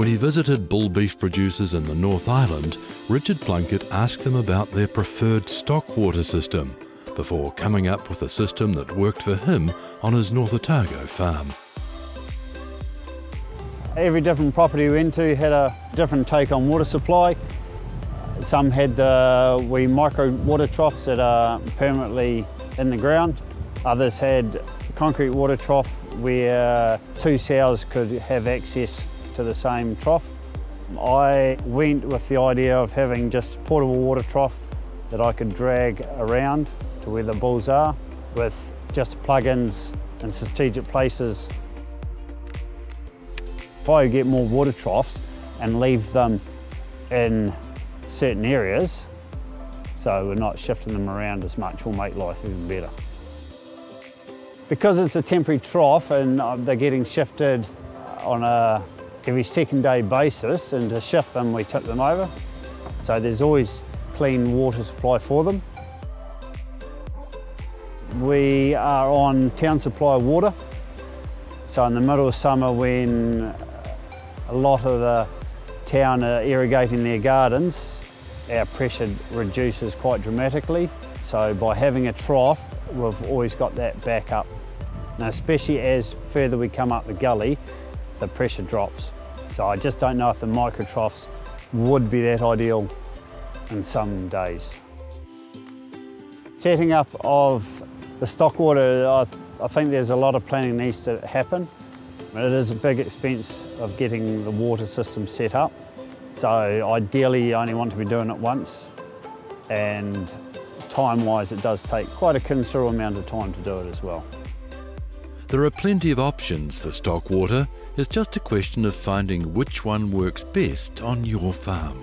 When he visited bull beef producers in the North Island, Richard Plunket asked them about their preferred stock water system before coming up with a system that worked for him on his North Otago farm. Every different property we went to had a different take on water supply. Some had the wee micro water troughs that are permanently in the ground. Others had concrete water trough where uh, two sows could have access to the same trough. I went with the idea of having just portable water trough that I could drag around to where the bulls are with just plug-ins in strategic places if I get more water troughs and leave them in certain areas, so we're not shifting them around as much, will make life even better. Because it's a temporary trough and uh, they're getting shifted on a every second day basis, and to shift them, we tip them over. So there's always clean water supply for them. We are on town supply water. So in the middle of summer when a lot of the town are irrigating their gardens, our pressure reduces quite dramatically. So by having a trough, we've always got that back up. Now, especially as further we come up the gully, the pressure drops. So I just don't know if the micro troughs would be that ideal in some days. Setting up of the stock water, I, I think there's a lot of planning needs to happen. It is a big expense of getting the water system set up. So ideally you only want to be doing it once and time-wise it does take quite a considerable amount of time to do it as well. There are plenty of options for stock water. It's just a question of finding which one works best on your farm.